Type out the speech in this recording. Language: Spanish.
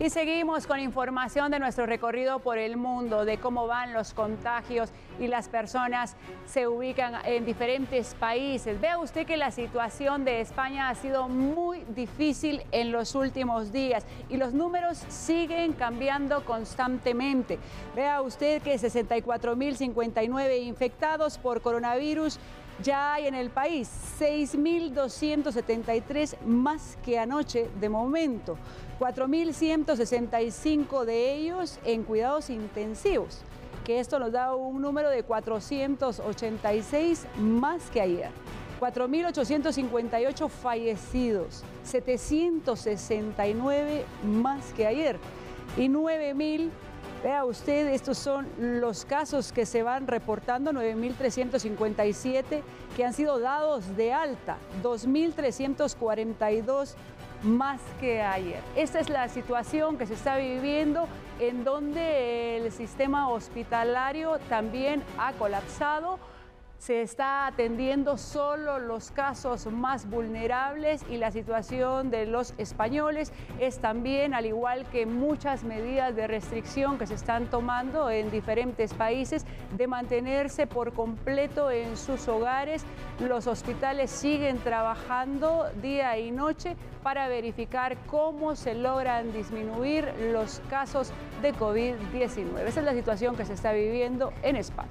Y seguimos con información de nuestro recorrido por el mundo, de cómo van los contagios y las personas se ubican en diferentes países. Vea usted que la situación de España ha sido muy difícil en los últimos días y los números siguen cambiando constantemente. Vea usted que 64.059 infectados por coronavirus ya hay en el país 6.273 más que anoche de momento, 4.165 de ellos en cuidados intensivos, que esto nos da un número de 486 más que ayer. 4.858 fallecidos, 769 más que ayer y 9.000 Vea usted, estos son los casos que se van reportando, 9.357 que han sido dados de alta, 2.342 más que ayer. Esta es la situación que se está viviendo en donde el sistema hospitalario también ha colapsado se está atendiendo solo los casos más vulnerables y la situación de los españoles es también, al igual que muchas medidas de restricción que se están tomando en diferentes países, de mantenerse por completo en sus hogares. Los hospitales siguen trabajando día y noche para verificar cómo se logran disminuir los casos de COVID-19. Esa es la situación que se está viviendo en España.